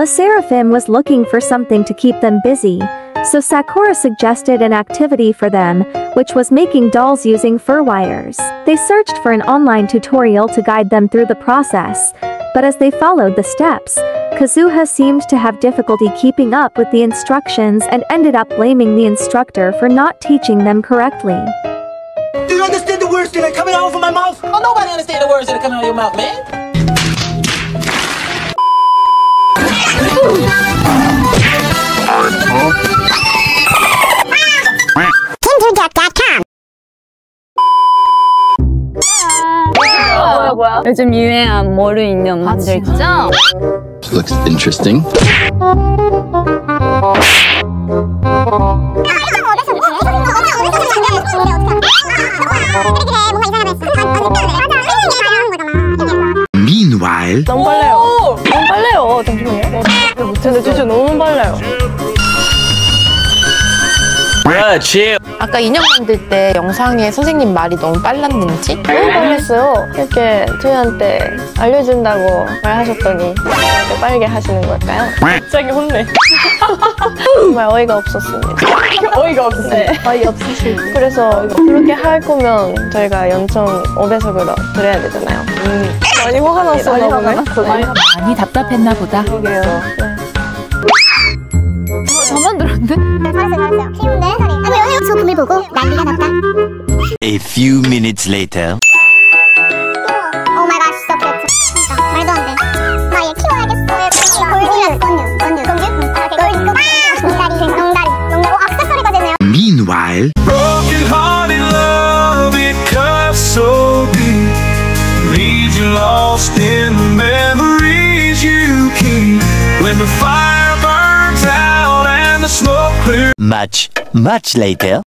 Le Sserafim was looking for something to keep them busy, so Sakura suggested an activity for them, which was making dolls using fur wires. They searched for an online tutorial to guide them through the process, but as they followed the steps, Kazuha seemed to have difficulty keeping up with the instructions and ended up blaming the instructor for not teaching them correctly. Do you understand the words that are coming out of my mouth? Oh, nobody understand the words that are coming out of your mouth, man. 뭐야 뭐야? 요즘 유행한 머리 인형 만들기. 진짜? Looks interesting. Meanwhile, 너무 빨라요. 너무 빨라요. 잠시만요. 못했는데 진짜 너무 빨라요. 그렇지. 아까 인형 만들 때 영상에 선생님 말이 너무 빨랐는지? 너무 빨랐어요. 이렇게 저희한테 알려준다고 말하셨더니 이렇게 빠르게 하시는 걸까요? 갑자기 혼내. 정말 어이가 없었습니다. 어이가 없으세요? 어이 없으시고. 그래서 그렇게 할 거면 저희가 0.5배속으로 드려야 되잖아요. 많이 화가 났었나 보네. 많이 많이 답답했나 보다. 그러게요. 네. 저만 들었는데? 잘했어 잘했어 쉬운데 소리 아니 연애 소품을 보고 난리가 났다 a few minutes later. 오 마이 갓 진짜 그랬어 진짜 말도 안돼 나 얘 키워야겠어 골드야 건유 건유 건유? 아 오케이 골드 농다리 농다리 농다리 오 악세서리가 되네요 Meanwhile, Broken hearted love, it cuts so deep. Leaves you lost in the memories you keep. When the fire much, much later.